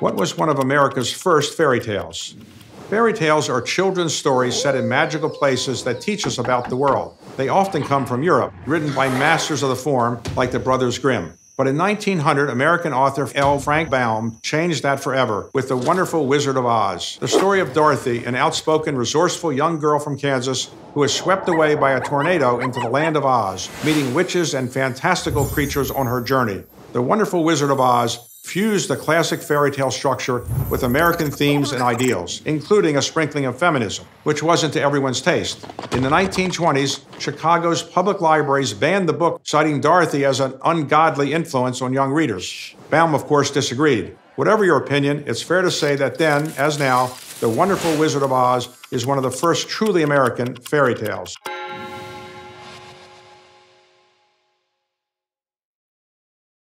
What was one of America's first fairy tales? Fairy tales are children's stories set in magical places that teach us about the world. They often come from Europe, written by masters of the form like the Brothers Grimm. But in 1900, American author L. Frank Baum changed that forever with The Wonderful Wizard of Oz, the story of Dorothy, an outspoken, resourceful young girl from Kansas who is swept away by a tornado into the land of Oz, meeting witches and fantastical creatures on her journey. The Wonderful Wizard of Oz fused the classic fairy tale structure with American themes and ideals, including a sprinkling of feminism, which wasn't to everyone's taste. In the 1920s, Chicago's public libraries banned the book, citing Dorothy as an ungodly influence on young readers. Baum, of course, disagreed. Whatever your opinion, it's fair to say that then, as now, The Wonderful Wizard of Oz is one of the first truly American fairy tales.